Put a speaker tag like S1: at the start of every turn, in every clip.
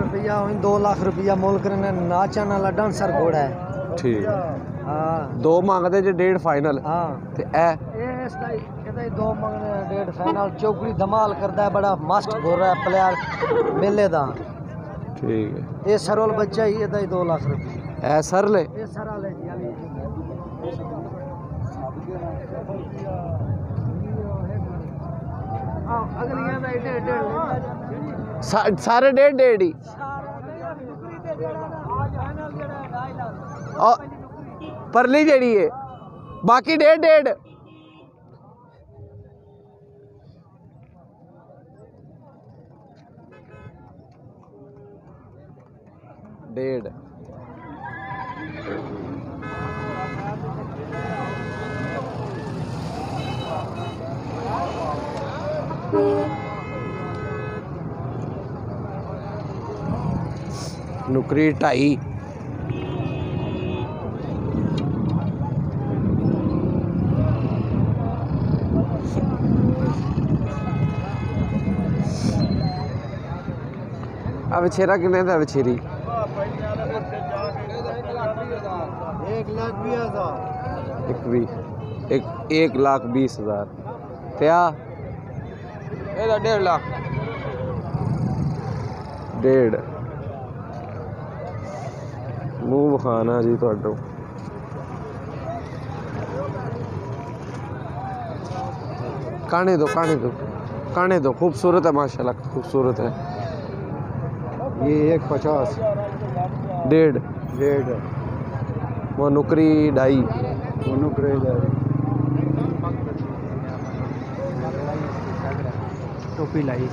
S1: रुपया हुई दो लाख रुपया मोल करने नाचन वाला डांसर घोड़ा है
S2: ਠੀਕ
S1: हाँ
S2: ਦੋ ਮੰਗਦੇ ਜੇ ਡੇਢ ਫਾਈਨਲ
S1: हाँ
S2: ਤੇ ਇਹ
S1: ये इसका कहता है दो मंगने डेढ़ फाइनल चौकड़ी धमाल करता है बड़ा मस्त घोड़ा है प्लेयर मेले दा
S2: ਠੀਕ ਹੈ
S1: ये सरोल बच्चा ही ਇਹਦਾ ही दो लाख रुपया
S2: ਇਹ ਸਰ ਲੈ
S1: ये सारा ले जी अभी हाँ सारे डेढ़ डेढ़
S2: ही। परली जड़ी है बाकी डेढ़ डेढ़। डेढ़। नुकरी ढाई। अब बछेरा कि बछेरी?
S1: एक लाख बीस हज़ार। क्या डेढ़
S2: लाख। डेढ़। ਖਾਣਾ जी थोड़ा काने दो काने दो काने दो खूबसूरत है माशाल्लाह खूबसूरत है
S1: ये एक पचास
S2: डेढ़
S1: डेढ़
S2: वो नुकरी ढाई
S1: वो नुकरी ढाई टोपी लाई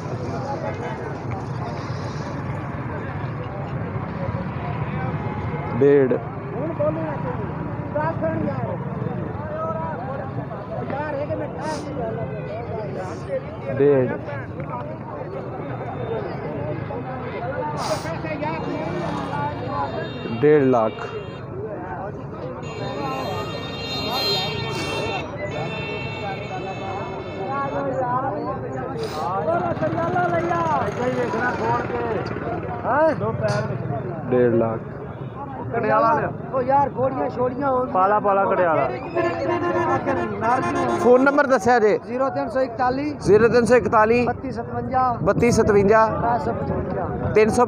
S2: डेढ़। डेढ़। लाख। डेढ़ लाख।
S1: कड़ियाला ओ यार घोड़ियाँ छोड़ियाँ हो
S2: पाला पाला कड़ियाला
S1: नार
S2: फ़ोन नंबर दस
S1: ज़ीरो तीन सौ
S2: इकताली बत्ती सतवंजा तीन सौ